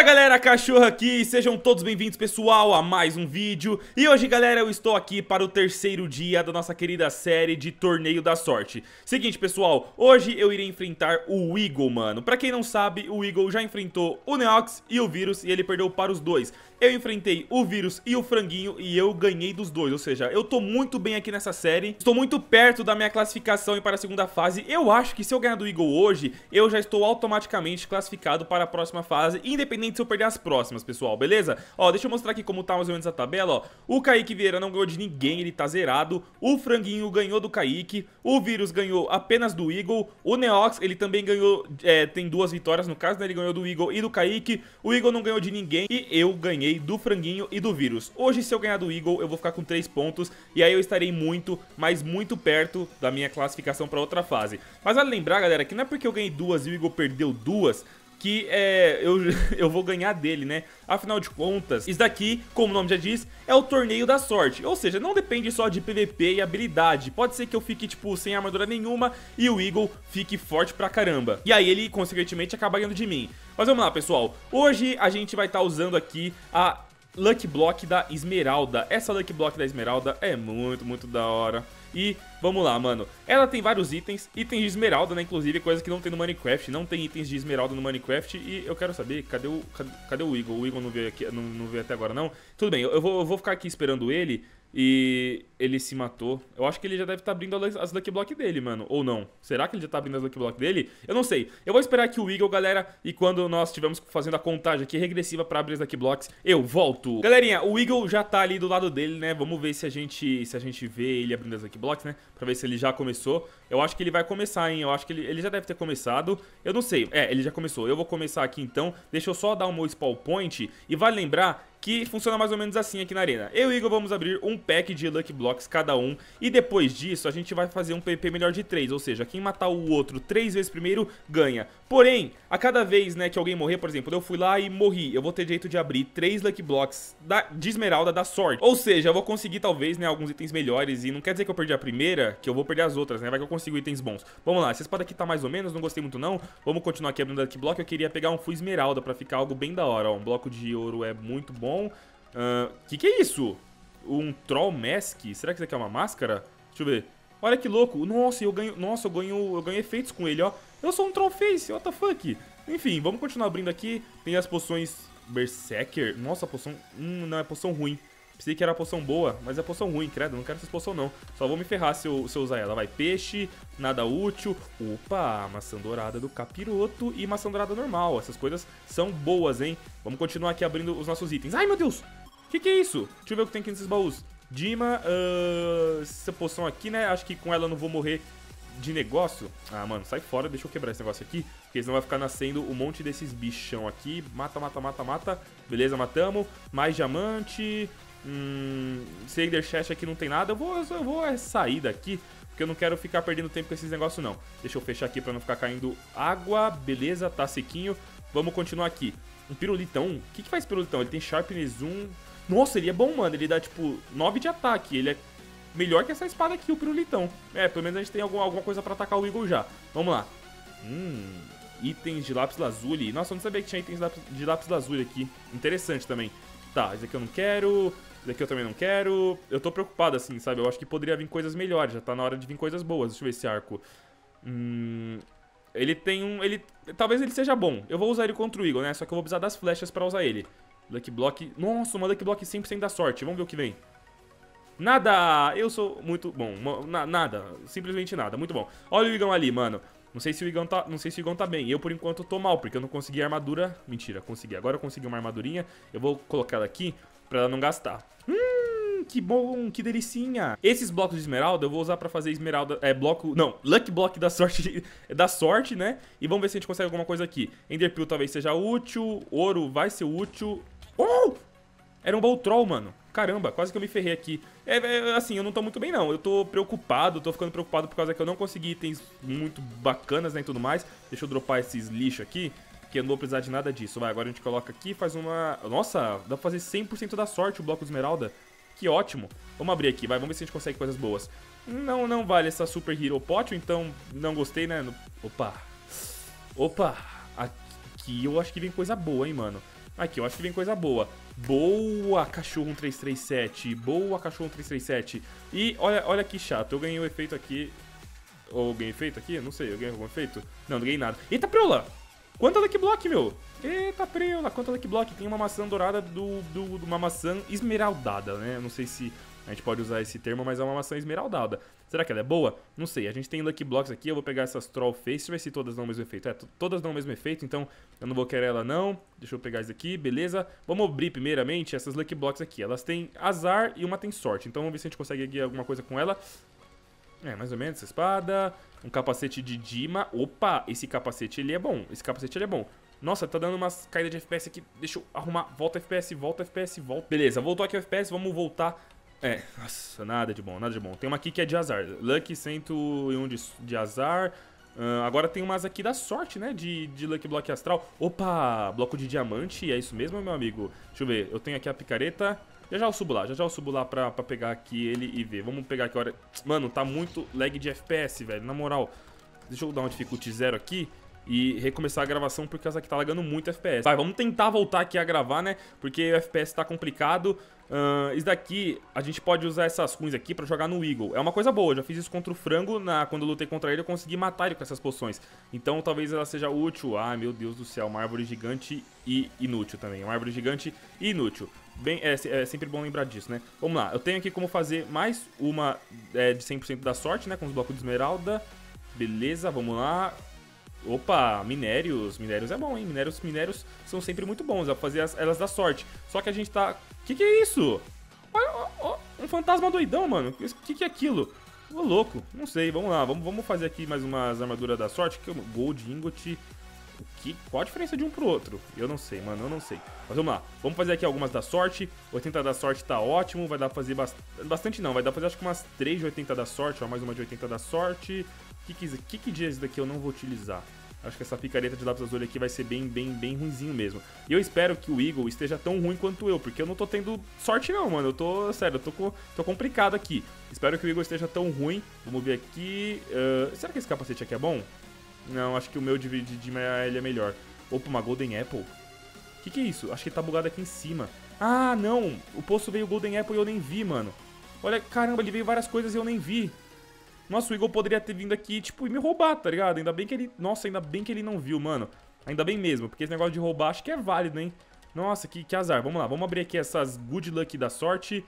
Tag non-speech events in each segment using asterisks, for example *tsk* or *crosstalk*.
Fala galera, cachorro aqui, sejam todos bem-vindos pessoal a mais um vídeo. E hoje galera, eu estou aqui para o terceiro dia da nossa querida série de Torneio da Sorte. Seguinte pessoal, hoje eu irei enfrentar o Eagle, mano. Pra quem não sabe, o Eagle já enfrentou o Neox e o Vírus e ele perdeu para os dois eu enfrentei o vírus e o franguinho e eu ganhei dos dois, ou seja, eu tô muito bem aqui nessa série, estou muito perto da minha classificação e para a segunda fase, eu acho que se eu ganhar do Eagle hoje, eu já estou automaticamente classificado para a próxima fase, independente se eu perder as próximas, pessoal, beleza? Ó, deixa eu mostrar aqui como tá mais ou menos a tabela, ó, o Kaique Vieira não ganhou de ninguém, ele tá zerado, o franguinho ganhou do Kaique, o vírus ganhou apenas do Eagle, o Neox, ele também ganhou, é, tem duas vitórias no caso, né, ele ganhou do Eagle e do Kaique, o Eagle não ganhou de ninguém e eu ganhei ganhei do franguinho e do vírus. Hoje, se eu ganhar do Eagle, eu vou ficar com 3 pontos e aí eu estarei muito, mas muito perto da minha classificação para outra fase. Mas vale lembrar, galera, que não é porque eu ganhei duas e o Eagle perdeu duas que é, eu, *laughs* eu vou ganhar dele, né? Afinal de contas, isso daqui, como o nome já diz, é o torneio da sorte. Ou seja, não depende só de PVP e habilidade. Pode ser que eu fique, tipo, sem armadura nenhuma e o Eagle fique forte pra caramba. E aí ele, consequentemente, acaba ganhando de mim. Mas vamos lá, pessoal. Hoje a gente vai estar tá usando aqui a Lucky Block da Esmeralda. Essa Lucky Block da Esmeralda é muito, muito da hora. E vamos lá, mano. Ela tem vários itens, itens de esmeralda, né? Inclusive, coisa que não tem no Minecraft. Não tem itens de esmeralda no Minecraft. E eu quero saber, cadê o, cadê, cadê o Eagle? O Eagle não veio, aqui, não, não veio até agora, não? Tudo bem, eu vou, eu vou ficar aqui esperando ele. E ele se matou. Eu acho que ele já deve estar tá abrindo as Lucky Block dele, mano. Ou não? Será que ele já tá abrindo as Lucky Block dele? Eu não sei. Eu vou esperar aqui o Eagle, galera. E quando nós estivermos fazendo a contagem aqui regressiva pra abrir as Lucky Blocks, eu volto. Galerinha, o Eagle já tá ali do lado dele, né? Vamos ver se a gente, se a gente vê ele abrindo as Lucky Blocks, né? Pra ver se ele já começou. Eu acho que ele vai começar, hein? Eu acho que ele, ele já deve ter começado. Eu não sei. É, ele já começou. Eu vou começar aqui então. Deixa eu só dar o meu spawn point. E vale lembrar que funciona mais ou menos assim aqui na arena. Eu e Igor vamos abrir um pack de Lucky Blocks cada um, e depois disso a gente vai fazer um PP melhor de 3, ou seja, quem matar o outro 3 vezes primeiro ganha. Porém, a cada vez né, que alguém morrer, por exemplo, eu fui lá e morri, eu vou ter direito de abrir 3 Lucky Blocks da, de esmeralda da sorte. Ou seja, eu vou conseguir talvez né, alguns itens melhores, e não quer dizer que eu perdi a primeira, que eu vou perder as outras, né, vai que eu consigo itens bons. Vamos lá, essa espada aqui tá mais ou menos, não gostei muito não, vamos continuar aqui abrindo Lucky Block, eu queria pegar um full esmeralda pra ficar algo bem da hora, ó, um bloco de ouro é muito bom, Uh, que que é isso? Um Troll Mask? Será que isso aqui é uma máscara? Deixa eu ver. Olha que louco. Nossa, eu ganho, nossa, eu ganho, eu ganho efeitos com ele, ó. Eu sou um Troll Face, what the fuck? Enfim, vamos continuar abrindo aqui. Tem as poções Berserker. Nossa, poção... Hum, não, é poção ruim. Pensei que era poção boa, mas é poção ruim, credo. Não quero essas poção, não. Só vou me ferrar se eu, se eu usar ela. Vai, peixe, nada útil. Opa, maçã dourada do capiroto e maçã dourada normal. Essas coisas são boas, hein? Vamos continuar aqui abrindo os nossos itens. Ai, meu Deus! que, que é isso? Deixa eu ver o que tem aqui nesses baús. Dima, uh, essa poção aqui, né? Acho que com ela eu não vou morrer de negócio. Ah, mano, sai fora, deixa eu quebrar esse negócio aqui. Porque senão vai ficar nascendo um monte desses bichão aqui. Mata, mata, mata, mata. Beleza, matamos. Mais diamante. Hum, Chest aqui não tem nada. Eu vou, eu vou é, sair daqui. Porque eu não quero ficar perdendo tempo com esses negócios, não. Deixa eu fechar aqui pra não ficar caindo água. Beleza, tá sequinho. Vamos continuar aqui. Um pirulitão. O que, que faz pirulitão? Ele tem Sharpness 1. Nossa, ele é bom, mano. Ele dá, tipo, 9 de ataque. Ele é melhor que essa espada aqui, o pirulitão. É, pelo menos a gente tem alguma, alguma coisa pra atacar o Eagle já. Vamos lá. Hum, itens de lápis lazuli. Nossa, eu não sabia que tinha itens de lápis lazuli aqui. Interessante também. Tá, esse aqui eu não quero. Esse aqui eu também não quero. Eu tô preocupado, assim, sabe? Eu acho que poderia vir coisas melhores. Já tá na hora de vir coisas boas. Deixa eu ver esse arco. Hum... Ele tem um... Ele... Talvez ele seja bom. Eu vou usar ele contra o Eagle, né? Só que eu vou precisar das flechas pra usar ele. Lucky Block... Nossa, uma Lucky Block 100% da sorte. Vamos ver o que vem. Nada! Eu sou muito bom. Na, nada. Simplesmente nada. Muito bom. Olha o Igão ali, mano. Não sei se o Igão tá, não sei se o Igão tá bem. Eu, por enquanto, tô mal, porque eu não consegui armadura... Mentira, consegui. Agora eu consegui uma armadurinha. Eu vou colocar ela aqui pra ela não gastar. Hum, que bom, que delicinha. Esses blocos de esmeralda eu vou usar pra fazer esmeralda... É, bloco... Não, Lucky Block da sorte, *laughs* da sorte, né? E vamos ver se a gente consegue alguma coisa aqui. Enderpeel talvez seja útil. Ouro vai ser útil. Oh! Era um Troll, mano. Caramba, quase que eu me ferrei aqui. É, é, assim, eu não tô muito bem, não. Eu tô preocupado, tô ficando preocupado por causa que eu não consegui itens muito bacanas, né, e tudo mais. Deixa eu dropar esses lixos aqui, que eu não vou precisar de nada disso. Vai, agora a gente coloca aqui faz uma... Nossa, dá pra fazer 100% da sorte o bloco de esmeralda. Que ótimo. Vamos abrir aqui, vai, vamos ver se a gente consegue coisas boas. Não, não vale essa Super Hero Pot, então não gostei, né? Opa. Opa. Aqui eu acho que vem coisa boa, hein, mano. Aqui, eu acho que vem coisa boa. Boa, cachorro 1337. Boa, cachorro 1337. E olha, olha que chato. Eu ganhei o um efeito aqui. Ou ganhei efeito aqui? Não sei, eu ganhei algum efeito? Não, não ganhei nada. Eita, preula! Quanta Lucky Block, meu? Eita, preula, quanta Lucky Block? Tem uma maçã dourada do, do, uma maçã esmeraldada, né? Não sei se a gente pode usar esse termo, mas é uma maçã esmeraldada. Será que ela é boa? Não sei. A gente tem Lucky Blocks aqui, eu vou pegar essas Troll Face, ver se todas dão o mesmo efeito. É, todas dão o mesmo efeito, então eu não vou querer ela não. Deixa eu pegar isso aqui, beleza. Vamos abrir primeiramente essas Lucky Blocks aqui. Elas têm azar e uma tem sorte, então vamos ver se a gente consegue aqui alguma coisa com ela. É, mais ou menos, essa espada. Um capacete de Dima. Opa, esse capacete ele é bom. Esse capacete ele é bom. Nossa, tá dando umas caídas de FPS aqui. Deixa eu arrumar. Volta FPS, volta FPS, volta. Beleza, voltou aqui o FPS, vamos voltar. É, nossa, nada de bom, nada de bom. Tem uma aqui que é de azar. Lucky 101 de, de azar. Uh, agora tem umas aqui da sorte, né? De, de Lucky Block Astral. Opa, bloco de diamante. É isso mesmo, meu amigo? Deixa eu ver. Eu tenho aqui a picareta. Já já eu subo lá, já já eu subo lá pra, pra pegar aqui ele e ver. Vamos pegar aqui, olha. Mano, tá muito lag de FPS, velho, na moral. Deixa eu dar uma dificuldade zero aqui e recomeçar a gravação porque essa aqui tá lagando muito FPS. Vai, vamos tentar voltar aqui a gravar, né? Porque o FPS tá complicado. Uh, isso daqui, a gente pode usar essas ruins aqui pra jogar no Eagle. É uma coisa boa, eu já fiz isso contra o Frango, na, quando eu lutei contra ele eu consegui matar ele com essas poções. Então talvez ela seja útil. Ah, meu Deus do céu, uma árvore gigante e inútil também. Uma árvore gigante e inútil. Bem, é, é, sempre bom lembrar disso, né? Vamos lá, eu tenho aqui como fazer mais uma é, de 100% da sorte, né? Com os blocos de esmeralda. Beleza, vamos lá. Opa, minérios. Minérios é bom, hein? Minérios, minérios são sempre muito bons. Dá pra fazer as, elas da sorte. Só que a gente tá... Que que é isso? Olha, um fantasma doidão, mano. Que que é aquilo? Ô, louco. Não sei. Vamos lá. Vamos, vamos fazer aqui mais umas armaduras da sorte. Que Gold, Ingot... O que? Qual a diferença de um pro outro? Eu não sei, mano. Eu não sei. Mas vamos lá. Vamos fazer aqui algumas da sorte. 80 da sorte tá ótimo. Vai dar pra fazer bast... bastante não. Vai dar pra fazer acho que umas 3 de 80 da sorte. Ó, mais uma de 80 da sorte que, que, que, que dias daqui eu não vou utilizar? Acho que essa picareta de lápis azul aqui vai ser bem, bem, bem ruimzinho mesmo. E eu espero que o Eagle esteja tão ruim quanto eu, porque eu não tô tendo sorte não, mano. Eu tô, sério, eu tô, tô complicado aqui. Espero que o Eagle esteja tão ruim. Vamos ver aqui. Uh, será que esse capacete aqui é bom? Não, acho que o meu de, de, de ele é melhor. Opa, uma Golden Apple. O que, que é isso? Acho que tá bugado aqui em cima. Ah, não. O poço veio Golden Apple e eu nem vi, mano. Olha, caramba, ele veio várias coisas e eu nem vi. Nossa, o Eagle poderia ter vindo aqui, tipo, e me roubar, tá ligado? Ainda bem que ele... Nossa, ainda bem que ele não viu, mano. Ainda bem mesmo, porque esse negócio de roubar acho que é válido, hein? Nossa, que, que azar. Vamos lá, vamos abrir aqui essas Good Luck da sorte.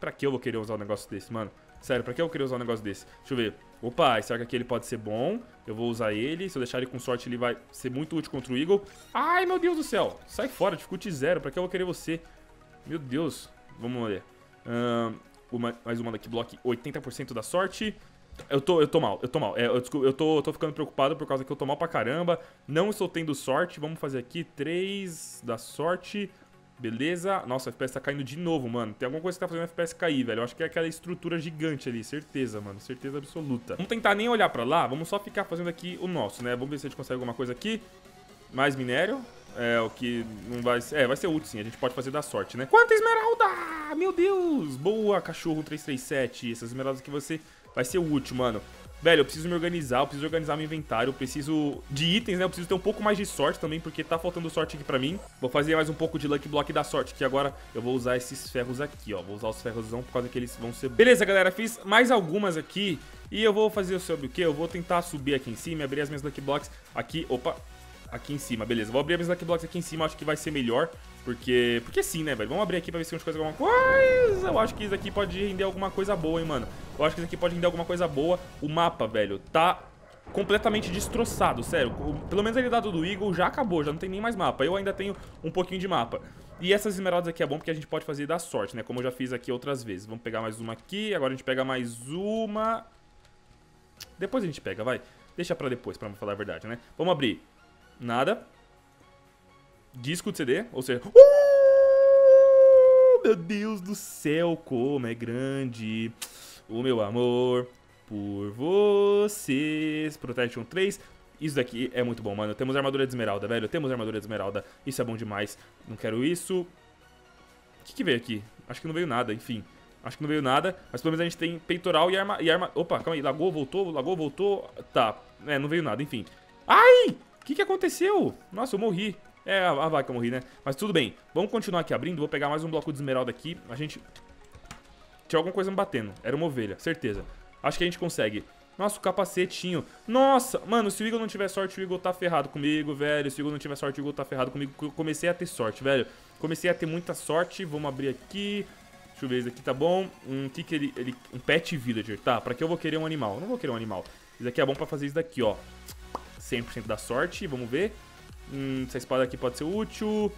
Pra que eu vou querer usar um negócio desse, mano? Sério, pra que eu querer usar um negócio desse? Deixa eu ver. Opa, esse arco aqui ele pode ser bom. Eu vou usar ele. Se eu deixar ele com sorte, ele vai ser muito útil contra o Eagle. Ai, meu Deus do céu. Sai fora, dificulte zero. Pra que eu vou querer você? Meu Deus. Vamos ver. Uh, uma, mais uma daqui, block 80% da sorte. Eu tô, eu tô mal, eu tô mal. É, eu, eu, tô, eu tô ficando preocupado por causa que eu tô mal pra caramba. Não estou tendo sorte. Vamos fazer aqui 3 da sorte. Beleza. Nossa, o FPS tá caindo de novo, mano. Tem alguma coisa que tá fazendo o FPS cair, velho. Eu acho que é aquela estrutura gigante ali. Certeza, mano. Certeza absoluta. Vamos tentar nem olhar pra lá. Vamos só ficar fazendo aqui o nosso, né? Vamos ver se a gente consegue alguma coisa aqui. Mais minério. É, o que não vai ser... É, vai ser útil sim, a gente pode fazer da sorte, né? Quanta esmeralda! Meu Deus! Boa, cachorro 337. Essas esmeraldas que você... Vai ser útil, mano. Velho, eu preciso me organizar, eu preciso organizar meu inventário, eu preciso de itens, né? Eu preciso ter um pouco mais de sorte também, porque tá faltando sorte aqui pra mim. Vou fazer mais um pouco de Lucky Block da sorte, que agora eu vou usar esses ferros aqui, ó. Vou usar os ferrosão por causa que eles vão ser... Beleza, galera, fiz mais algumas aqui. E eu vou fazer sobre o quê? Eu vou tentar subir aqui em cima, abrir as minhas Lucky Blocks aqui. Opa, aqui em cima, beleza. Vou abrir Lucky Blocks aqui em cima, acho que vai ser melhor. Porque, porque sim, né, velho? Vamos abrir aqui pra ver se a consegue alguma coisa. Eu acho que isso aqui pode render alguma coisa boa, hein, mano. Eu acho que isso aqui pode render alguma coisa boa. O mapa, velho, tá completamente destroçado, sério. Pelo menos a idade do Eagle já acabou, já não tem nem mais mapa. Eu ainda tenho um pouquinho de mapa. E essas esmeraldas aqui é bom porque a gente pode fazer da sorte, né? Como eu já fiz aqui outras vezes. Vamos pegar mais uma aqui, agora a gente pega mais uma... Depois a gente pega, vai. Deixa pra depois, pra falar a verdade, né? Vamos abrir. Nada. Disco de CD, ou seja... Uh, meu Deus do céu, como é grande o meu amor por vocês. Protection 3. Isso daqui é muito bom, mano. Temos armadura de esmeralda, velho. Temos armadura de esmeralda. Isso é bom demais. Não quero isso. O que, que veio aqui? Acho que não veio nada, enfim. Acho que não veio nada, mas pelo menos a gente tem peitoral e arma... E arma... Opa, calma aí. Lagou, voltou, lagou, voltou. Tá. É, não veio nada, enfim. Ai! O que, que aconteceu? Nossa, eu morri. É, a vaca eu morri, né? Mas tudo bem. Vamos continuar aqui abrindo. Vou pegar mais um bloco de esmeralda aqui. A gente... Tinha alguma coisa me batendo. Era uma ovelha, certeza. Acho que a gente consegue. Nossa, o capacetinho. Nossa, mano, se o Eagle não tiver sorte, o Eagle tá ferrado comigo, velho. Se o Eagle não tiver sorte, o Eagle tá ferrado comigo. Eu comecei a ter sorte, velho. Comecei a ter muita sorte. Vamos abrir aqui. Deixa eu ver, esse aqui tá bom. Um que que ele, ele... Um pet villager, tá? Pra que eu vou querer um animal? Eu não vou querer um animal. Isso aqui é bom pra fazer isso daqui, ó. 100% da sorte, vamos ver. Hum, essa espada aqui pode ser útil.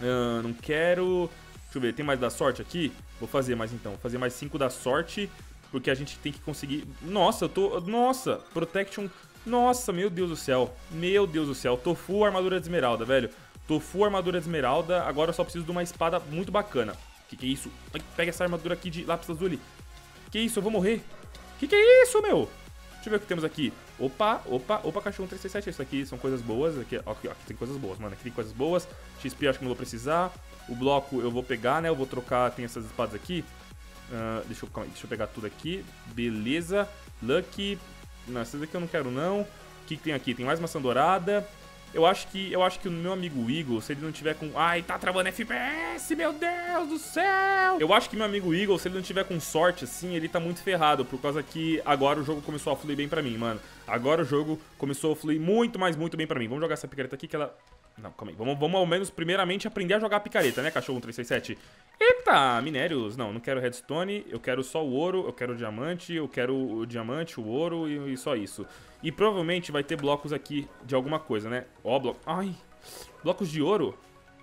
Uh, não quero. Deixa eu ver, tem mais da sorte aqui? Vou fazer mais então. Vou fazer mais 5 da sorte. Porque a gente tem que conseguir... Nossa, eu tô... Nossa, Protection... Nossa, meu Deus do céu. Meu Deus do céu. Tô full armadura de esmeralda, velho. Tô full armadura de esmeralda. Agora eu só preciso de uma espada muito bacana. Que que é isso? Pega essa armadura aqui de lápis azul. Que isso? Eu vou morrer. Que que é isso, meu? Deixa eu ver o que temos aqui. Opa, opa, opa, cachorro 367. Isso aqui são coisas boas. Aqui, ó, aqui, ó, aqui tem coisas boas, mano. Aqui tem coisas boas. XP acho que não vou precisar. O bloco eu vou pegar, né? Eu vou trocar. Tem essas espadas aqui. Uh, deixa, eu, deixa eu pegar tudo aqui. Beleza. Lucky. Não, essas aqui eu não quero, não. O que, que tem aqui? Tem mais maçã dourada. Eu acho que eu acho que o meu amigo Eagle, se ele não tiver com... Ai, tá travando FPS, meu Deus do céu! Eu acho que meu amigo Eagle, se ele não tiver com sorte, assim, ele tá muito ferrado, por causa que agora o jogo começou a fluir bem pra mim, mano. Agora o jogo começou a fluir muito, mas muito bem pra mim. Vamos jogar essa picareta aqui que ela... Não, calma aí. Vamos, vamos ao menos primeiramente aprender a jogar picareta, né, cachorro 367? Eita, minérios. Não, não quero redstone, eu quero só o ouro, eu quero o diamante, eu quero o diamante, o ouro e, e só isso. E provavelmente vai ter blocos aqui de alguma coisa, né? Ó, bloco... Ai, blocos de ouro.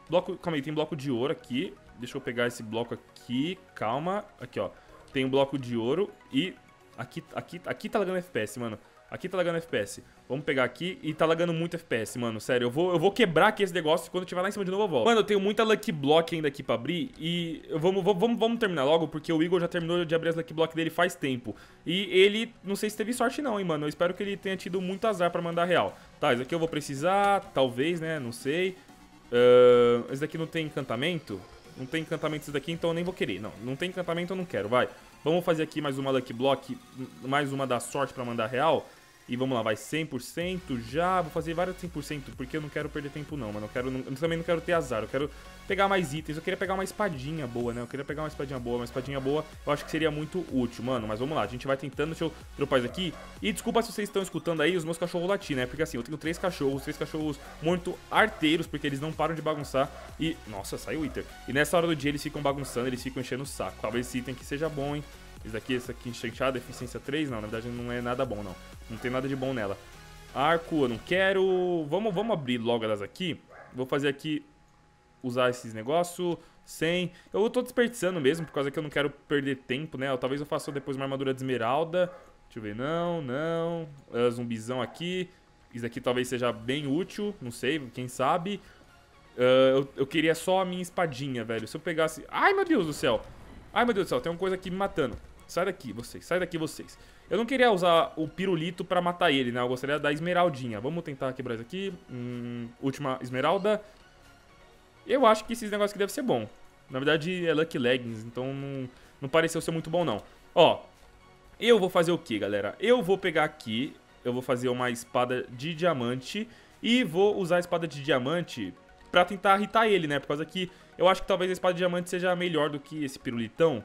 Bloco... Calma aí, tem bloco de ouro aqui. Deixa eu pegar esse bloco aqui, calma. Aqui, ó. Tem um bloco de ouro e... Aqui, aqui, aqui tá lagando FPS, mano. Aqui tá lagando FPS. Vamos pegar aqui e tá lagando muito FPS, mano. Sério, eu vou, eu vou quebrar aqui esse negócio e quando tiver lá em cima de novo eu volto. Mano, eu tenho muita Lucky Block ainda aqui pra abrir e vamos, vamos, vamos terminar logo porque o Igor já terminou de abrir as Lucky Block dele faz tempo. E ele, não sei se teve sorte não, hein, mano. Eu espero que ele tenha tido muito azar pra mandar real. Tá, isso aqui eu vou precisar, talvez, né, não sei. Uh, esse daqui não tem encantamento? Não tem encantamento esse daqui, então eu nem vou querer. Não, não tem encantamento, eu não quero, vai. Vamos fazer aqui mais uma Lucky Block, mais uma da sorte pra mandar real. E vamos lá, vai 100% já. Vou fazer várias 100% porque eu não quero perder tempo não, mano. Eu, quero, eu também não quero ter azar. Eu quero pegar mais itens. Eu queria pegar uma espadinha boa, né? Eu queria pegar uma espadinha boa. Uma espadinha boa eu acho que seria muito útil, mano. Mas vamos lá, a gente vai tentando. Deixa eu dropar isso aqui. E desculpa se vocês estão escutando aí os meus cachorros latir, né? Porque assim, eu tenho três cachorros. Três cachorros muito arteiros porque eles não param de bagunçar. E, nossa, saiu o Iter. E nessa hora do dia eles ficam bagunçando, eles ficam enchendo o saco. Talvez esse item aqui seja bom, hein? Esse daqui, esse aqui enxerchado, eficiência 3, não, na verdade não é nada bom, não. Não tem nada de bom nela. Arco, eu não quero. Vamos, vamos abrir logo elas aqui. Vou fazer aqui, usar esses negócios. 100. Eu tô desperdiçando mesmo, por causa que eu não quero perder tempo, né? talvez eu faça depois uma armadura de esmeralda. Deixa eu ver, não, não. Uh, zumbizão aqui. Isso aqui talvez seja bem útil, não sei, quem sabe. Uh, eu, eu, queria só a minha espadinha, velho. Se eu pegasse... Ai, meu Deus do céu. Ai, meu Deus do céu, tem uma coisa aqui me matando. Sai daqui, vocês. Sai daqui, vocês. Eu não queria usar o pirulito pra matar ele, né? Eu gostaria da esmeraldinha. Vamos tentar quebrar isso aqui. Hum, última esmeralda. Eu acho que esses negócios aqui devem ser bom. Na verdade, é Lucky Leggings, então não, não pareceu ser muito bom, não. Ó, eu vou fazer o que, galera? Eu vou pegar aqui, eu vou fazer uma espada de diamante e vou usar a espada de diamante pra tentar irritar ele, né? Por causa que eu acho que talvez a espada de diamante seja melhor do que esse pirulitão.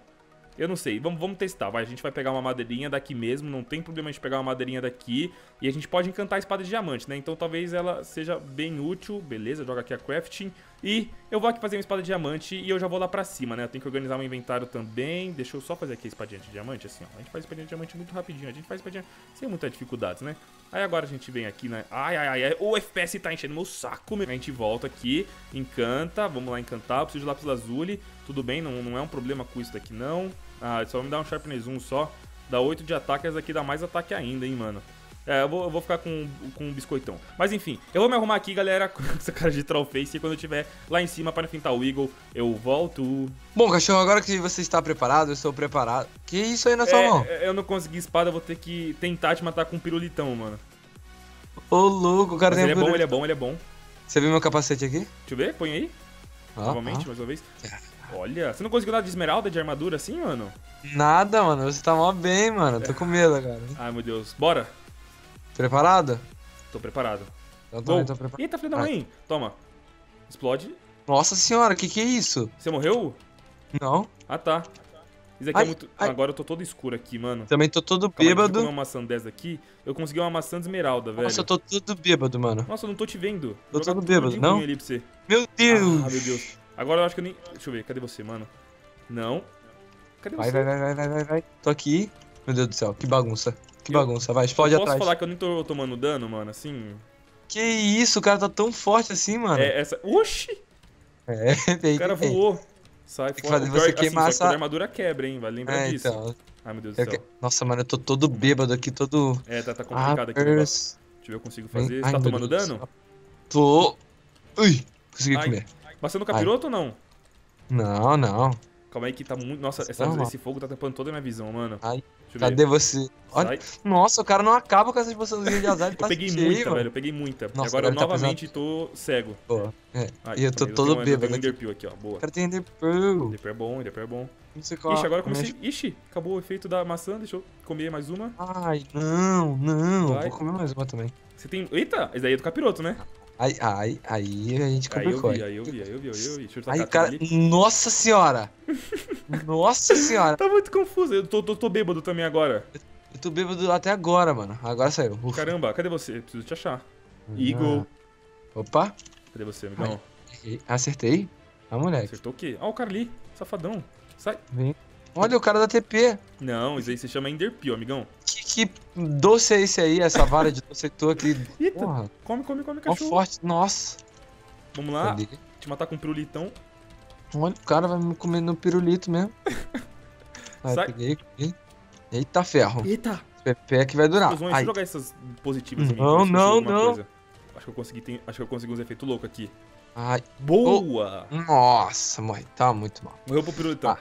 Eu não sei, vamos, vamos testar, vai, a gente vai pegar uma madeirinha daqui mesmo, não tem problema de pegar uma madeirinha daqui E a gente pode encantar a espada de diamante, né, então talvez ela seja bem útil, beleza, joga aqui a crafting E eu vou aqui fazer uma espada de diamante e eu já vou lá pra cima, né, eu tenho que organizar meu inventário também. Deixa eu só fazer aqui a espadinha de diamante, assim, ó, a gente faz espadinha de diamante muito rapidinho, a gente faz espadinha sem muitas dificuldades, né? Aí agora a gente vem aqui, né, ai, ai, ai, o FPS tá enchendo meu saco, meu. A gente volta aqui, encanta, vamos lá encantar, eu preciso de lápis lazuli, tudo bem, não, não é um problema com isso daqui não. Ah, só me dá um Sharpness 1 só. Dá 8 de ataque, essa daqui dá mais ataque ainda, hein, mano. É, eu vou, eu vou ficar com, com um biscoitão. Mas enfim, eu vou me arrumar aqui, galera, *laughs* com essa cara de Trollface. E quando eu estiver lá em cima para enfrentar o Eagle, eu volto. Bom, cachorro, agora que você está preparado, eu estou preparado. Que isso aí na sua é, mão? Eu não consegui espada, vou ter que tentar te matar com um pirulitão, mano. Ô, louco, o cara Mas tem ele é bom, ele é bom, ele é bom. Você viu meu capacete aqui? Deixa eu ver, põe aí. Ah, Novamente, ah. mais uma vez. Olha, você não conseguiu nada de esmeralda, de armadura assim, mano? Nada, mano. Você tá mó bem, mano. Tô com medo, cara. Ai, meu Deus. Bora. Preparado? Tô preparado. Eu também tô preparado. Eita, filho da mãe. Toma. Explode. Nossa senhora, que que é isso? Você morreu? Não. Ah, tá. Isso aqui Ai, é muito... ai. Agora eu tô todo escuro aqui, mano. Também tô todo Calma aí, deixa eu bêbado. uma maçã dessa aqui. Eu consegui uma maçã de esmeralda, velho. Nossa, eu tô todo bêbado, mano. Nossa, eu não tô te vendo. Tô todo bêbado, não? ali pra você. Meu Deus! Ah, meu Deus. Agora eu acho que eu nem... Deixa eu ver, cadê você, mano? Não. Cadê Vai, você? vai, vai, vai, vai, vai, vai. Tô aqui. Meu Deus do céu, que bagunça. Que bagunça. Vai, explode eu posso atrás. falar que eu nem tô tomando dano, mano, assim... Que isso, o cara tá tão forte assim, mano. É essa... Oxi! É, *laughs* O cara voou. Sai que fora. fazer O pior- você assim, queimar que essa- toda armadura quebra, hein? Vai lembrar É, disso. então. Ai, meu Deus do céu. que- Nossa, mano, eu tô todo bêbado aqui, todo. É, tá, tá complicado aqui Deixa eu ver se eu consigo fazer. Você Ai, tá meu tomando Deus dano? Tô. Ui, consegui Ai. comer. Passando capiroto ou não? Não, não. Calma aí que tá muito. Nossa, essa- esse fogo tá tampando toda a minha visão, mano. Ai, Cadê você? Olha. Nossa, o cara não acaba com essas poçãozinhas de azar. Ele Eu tá peguei cheio, muita, mano. velho. Eu peguei muita. Nossa, agora eu tá novamente tô cego. É. Ai, E eu tô todo uma- eu bêbado tenho um. Enderpeel aqui, ó. Boa. O cara tem Enderpearl. Enderpeel é bom, Enderpeel é bom. Não sei qual. Ixi, agora eu comecei. Ixi, acabou o efeito da maçã. Deixa eu comer mais uma. Ai, não, não. Vai. Vou comer mais uma também. Você tem. Eita! Esse daí é do capiroto, né? Ai, ai, aí a gente Aí eu complicou. vi, aí eu vi, aí eu vi, aí eu vi. Eu Aí, cara. ali. Nossa senhora! Nossa senhora! Tá muito confuso. Eu tô, tô, tô bêbado também agora. Eu tô bêbado até agora, mano. Agora saiu. Ufa. Caramba, cadê você? Preciso te achar. Eagle. Ah. Opa, Cadê você, amigão? errei. acertei. Ah, moleque. Acertou o quê? Ah, o cara ali. Safadão. Sai. Vem. Olha o cara da TP. Não, isso aí se chama Enderpeel, amigão. Que, que doce é esse aí, essa vara de doce tua aqui? Eita, Porra, come, come, come, ó cachorro. forte. Nossa. Vamos lá, Cadê? te matar com um pirulitão. Olha, o cara vai me comer no pirulito mesmo. *laughs* Vai, Sai. peguei, peguei. Eita ferro. Eita! PP é que vai durar. Eu jogar essas positivas. Não, não, não. coisa. Acho que eu consegui, tem- acho que eu consegui uns efeitos loucos aqui. ai, Boa! nossa, morri. Tá muito mal. Morreu pro pirulitão. Ah.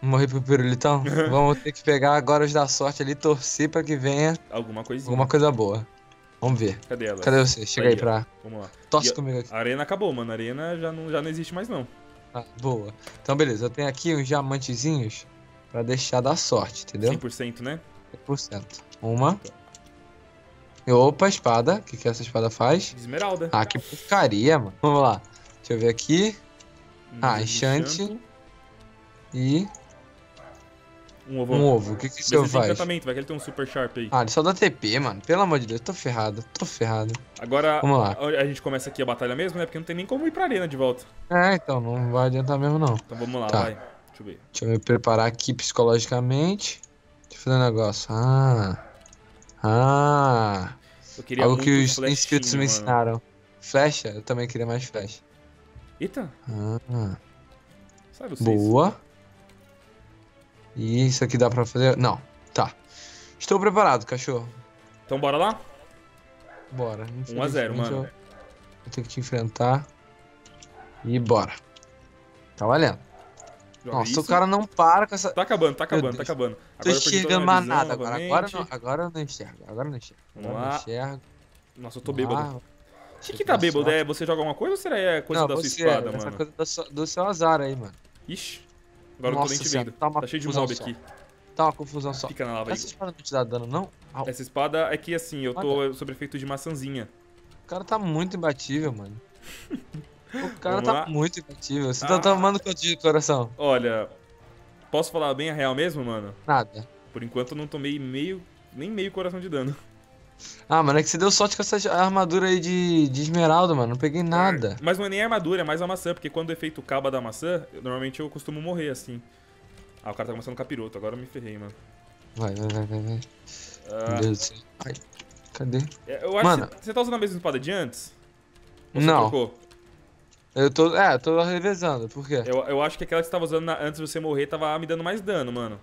Morri pro pirulitão? Vamos ter que pegar agora os da sorte ali, torcer pra que venha Alguma coisinha. alguma coisa boa. Vamos ver. Cadê ela? Cadê você? Chega aí, Aí, pra. Vamos lá. Torce E- comigo aqui. A arena acabou, mano. A arena já não, já não existe mais, não. Ah, boa. Então, beleza. Eu tenho aqui uns diamantezinhos pra deixar da sorte, entendeu? 100%, né? 100%. Uma. Opa, espada. O que, que essa espada faz? Esmeralda. Ah, que porcaria, mano. Vamos lá. Deixa eu ver aqui. Ah, Um enchante. E Um ovo. um ovo. O que, que tem faz? encantamento, vai que ele tem um super sharp aí. Ah, ele só dá TP, mano. Pelo amor de Deus, tô ferrado. Tô ferrado. Agora, Vamos lá. a a gente começa aqui a batalha mesmo, né? Porque não tem nem como ir pra arena de volta. É, então, não vai adiantar mesmo, não. Então vamos lá, Tá. vai. Deixa eu ver. Deixa eu me preparar aqui psicologicamente. Deixa eu fazer um negócio. Ah. Ah. Eu queria Algo que os inscritos me ensinaram. Flecha? Eu também queria mais flecha. Eita, Ah. vocês. Boa. E isso aqui dá pra fazer? Não. Tá. Estou preparado, cachorro. Então bora lá? Bora. 1 a 0, Infelizmente, mano. Eu vou ter que te enfrentar. E bora. Tá valendo. Joga Nossa, isso. o cara não para com essa. Tá acabando, tá acabando, tá acabando. Tô Agora a enxergando mais nada agora. Agora, não, agora eu não enxergo. Agora eu não enxergo. Vamos Agora eu não lá. enxergo. Nossa, eu tô bêbado. Ah, O que, tá bêbado? É você joga alguma coisa ou será é coisa não, da sua espada, essa mano? coisa do seu, do seu azar aí, mano. Ixi. Agora eu não tô nem Nossa te vendo. tá Tá cheio de mob só. aqui. Tá uma confusão só. Fica na lava aí. Essa espada não te dá dano, não? Ah, Essa espada é que assim, eu tô sob efeito de maçãzinha. O cara tá muito imbatível, mano. *laughs* O cara Vamos tá lá. muito imbatível. Você Ah. tá tomando quanto de coração? Olha, posso falar bem a real mesmo, mano? Nada. Por enquanto eu não tomei meio, nem meio coração de dano. Ah, mano, é que você deu sorte com essa armadura aí de, de esmeralda, mano. Não peguei nada. Mas não é nem a armadura, é mais a maçã, porque quando o efeito caba da maçã, eu- normalmente eu costumo morrer assim. Ah, o cara tá começando capiroto, agora eu me ferrei, mano. Vai, vai, vai, vai, vai. Meu Ah, Deus do céu. Ai, cadê? é, eu acho Mano. que você tá usando a mesma espada de antes? Ou você Não. trocou? Eu tô. É, eu tô revezando. Por quê? Eu, eu acho que aquela que você tava usando na- antes de você morrer tava me dando mais dano, mano.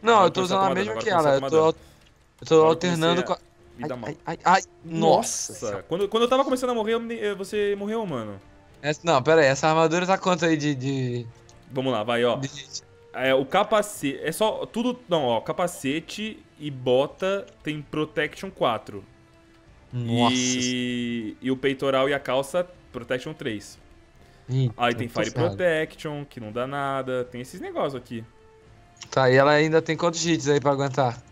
Não, Agora eu tô usando a mesma que ela. Eu tô, eu tô alternando com a. Dá Ai, mal. ai, ai, ai, nossa. Quando, quando eu tava começando a morrer, você morreu, mano. Essa, não, pera aí. Essa armadura tá quanto aí de. de, Vamos lá, vai, ó. de- É, o capacete. É só. Tudo. Não, ó. Capacete e bota tem Protection 4. Nossa. E, e o peitoral e a calça, Protection 3. Eita, Aí tem Fire. Protection, que não dá nada. Tem esses negócios aqui. Tá, e ela ainda tem quantos hits aí pra aguentar?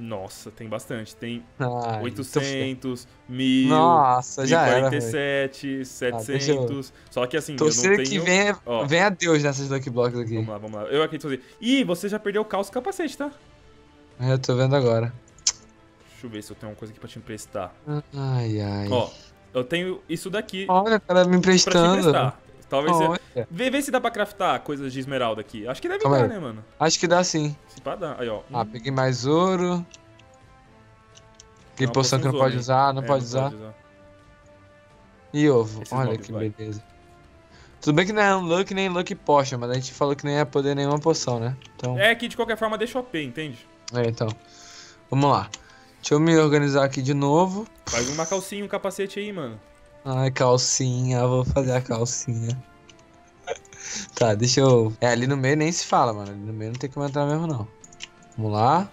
Nossa, tem bastante. Tem Ai, 800, 1000, Nossa, já era. velho. 1047, Ah, deixa eu- 700. Só que assim, eu Torcer não que tenho... venha, Ó. venha Deus nessas Lucky Blocks aqui. Vamos lá, vamos lá. Eu acredito fazer. Ih, você já perdeu o calço e capacete, tá? É, Eu tô vendo agora. Deixa eu ver se eu tenho uma coisa aqui pra te emprestar. Ai, ai. Ó, eu tenho isso daqui Olha, o cara me pra te emprestando. emprestar. Talvez você... Olha. Vê, vê se dá pra craftar coisas de esmeralda aqui. Acho que deve Calma dar, aí. né, mano? Acho que dá sim. Se pá, dá. Aí, ó. Ah, peguei mais ouro. Que poção que não pode usar, não é, pode usar. E ovo. Esses Olha que vai. beleza. Tudo bem que não é um Lucky nem Lucky Potion, mas a gente falou que nem ia poder nenhuma poção, né? Então, É que de qualquer forma deixa OP, entende? é, então. Vamos lá. Deixa eu me organizar aqui de novo. Faz uma calcinha, um capacete aí, mano. Ai, calcinha, vou fazer a calcinha. *laughs* tá, deixa eu. É, ali no meio nem se fala, mano. Ali no meio não tem como entrar mesmo, não. Vamos lá.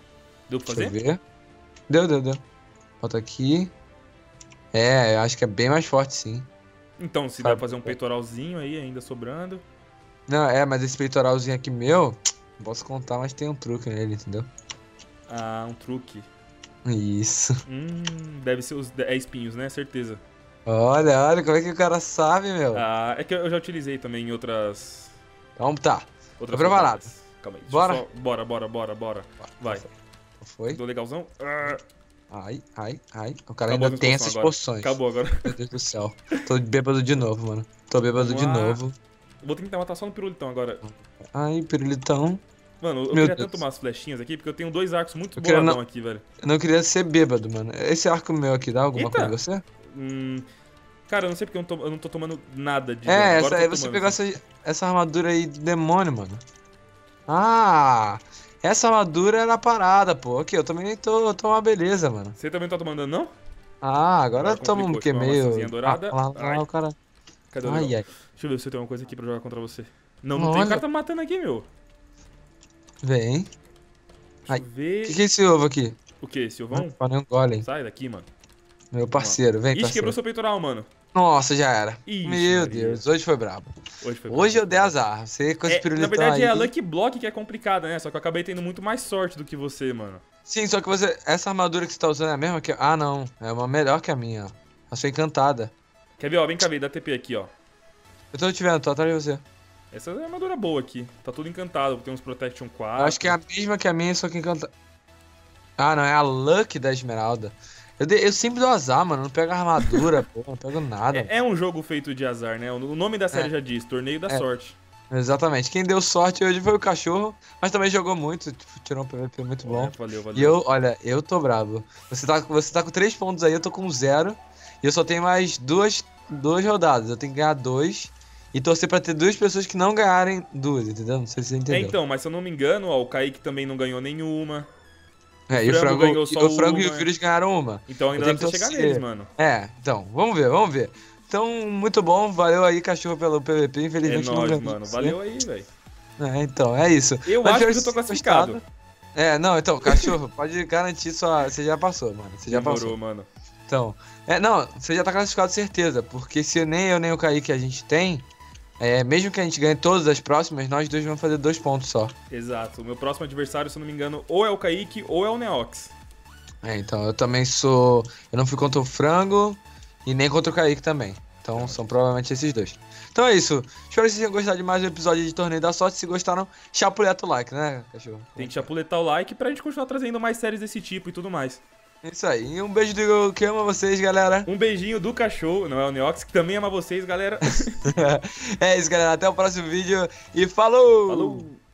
Deu pra Deixa eu fazer? ver. Deu, deu, deu. Bota aqui. É, eu acho que é bem mais forte, sim. Então, se dá Sabe. pra fazer um peitoralzinho aí, ainda sobrando. Não, é, mas esse peitoralzinho aqui meu, não *tsk* posso contar, mas tem um truque nele, entendeu? Ah, um truque. Isso. *laughs* Hum, deve ser os 10 espinhos, né? Certeza. Olha, olha como é que o cara sabe, meu. Ah, é que eu já utilizei também em outras. Então tá. outras Tô preparado. Calma aí. Bora? só- Bora, bora, bora, bora. Vai. Foi? Tô legalzão? Ah, Ai, ai, ai. O cara Acabou ainda as tem essas agora. poções. acabou agora. Meu Deus do céu. Tô bêbado de novo, mano. Tô bêbado Vamos de lá. novo. Vou tentar matar só no pirulitão agora. Ai, pirulitão. Mano, eu Meu queria Deus. tanto umas flechinhas aqui, porque eu tenho dois arcos muito boladão não- aqui, velho. Eu não queria ser bêbado, mano. Esse arco meu aqui dá alguma Eita. coisa em você? Hum. Cara, eu não sei porque eu não tô, eu não tô tomando nada de. É, essa, aí você pegou assim. essa, essa armadura aí do demônio, mano. Ah! Essa armadura era parada, pô. Aqui, eu também tô, tô uma beleza, mano. Você também tá tomando não? Ah, agora Agora toma um que tipo, meio. dourada. Ah, lá, lá, o cara. Cadê o Ai, ai. Deixa eu ver se eu tenho uma coisa aqui pra jogar contra você. Não, não tem. O cara tá me matando aqui, meu. Vem. Deixa Ai, eu O ver. que, que é esse ovo aqui? O que? Silvão? Para um golem. Sai daqui, mano. Meu parceiro, vem, Ixi, parceiro. quebrou seu peitoral, mano. Nossa, já era. Ixi, Meu Maria. Deus, hoje foi brabo. Hoje foi Hoje eu dei azar. Você com esse É, na pirulitão verdade aí. é a Lucky Block que é complicada, né? Só que eu acabei tendo muito mais sorte do que você, mano. Sim, só que você. Essa armadura que você tá usando é a mesma que. Ah, não. É uma melhor que a minha, ó. A sua encantada. Quer ver, ó? Vem cá ver, dá TP aqui, ó. Eu tô te vendo, tô atrás de você. Essa é uma armadura boa aqui. Tá tudo encantado. Tem uns Protection 4. Eu acho que é a mesma que a minha, só que encantada. Ah, não, é a Luck da Esmeralda. Eu, dei- eu sempre dou azar, mano. Não pego armadura, *laughs* pô. Não pego nada. É, é um jogo feito de azar, né? O nome da série É. já diz, Torneio da É. Sorte. Exatamente. Quem deu sorte hoje foi o cachorro, mas também jogou muito. tipo, Tirou um PVP muito bom. É, valeu, valeu. E eu, olha, eu tô brabo. Você tá, você tá com três pontos aí, eu tô com zero. E eu só tenho mais duas, duas rodadas. Eu tenho que ganhar dois. E torcer pra ter duas pessoas que não ganharem duas, entendeu? Não sei se você É, entendeu. então, mas se eu não me engano, ó, o Kaique também não ganhou nenhuma. É, e o Frango frango, só o frango e o uma. vírus ganharam uma. Então ainda dá pra chegar neles, mano. É, então, vamos ver, vamos ver. Então, muito bom, valeu aí, cachorro, pelo PVP. É Infelizmente não nóis, ganhou mano. você. Valeu aí, velho. É, então, é isso. Eu Mas acho que eu tô classificado. gostado. É, não, então, cachorro, *laughs* pode garantir sua. Você já passou, mano. Você já Demorou, passou. mano. Então, é, não, você já tá classificado certeza, porque se nem eu nem o Kaique a gente tem, é, mesmo que a gente ganhe todas as próximas, nós dois vamos fazer dois pontos só. Exato. O meu próximo adversário, se eu não me engano, ou é o Kaique ou é o Neox. É, então eu também sou. Eu não fui contra o frango e nem contra o Kaique também. Então são provavelmente esses dois. Então é isso. Espero que vocês tenham gostado de mais um episódio de Torneio da Sorte. Se gostaram, chapuleta o like, né, cachorro? Tem que chapuletar o like pra gente continuar trazendo mais séries desse tipo e tudo mais. É isso aí. E um beijo do que ama vocês, galera. Um beijinho do cachorro, não é o Neox, que também ama vocês, galera. *laughs* é isso, galera. Até o próximo vídeo e falou! Falou!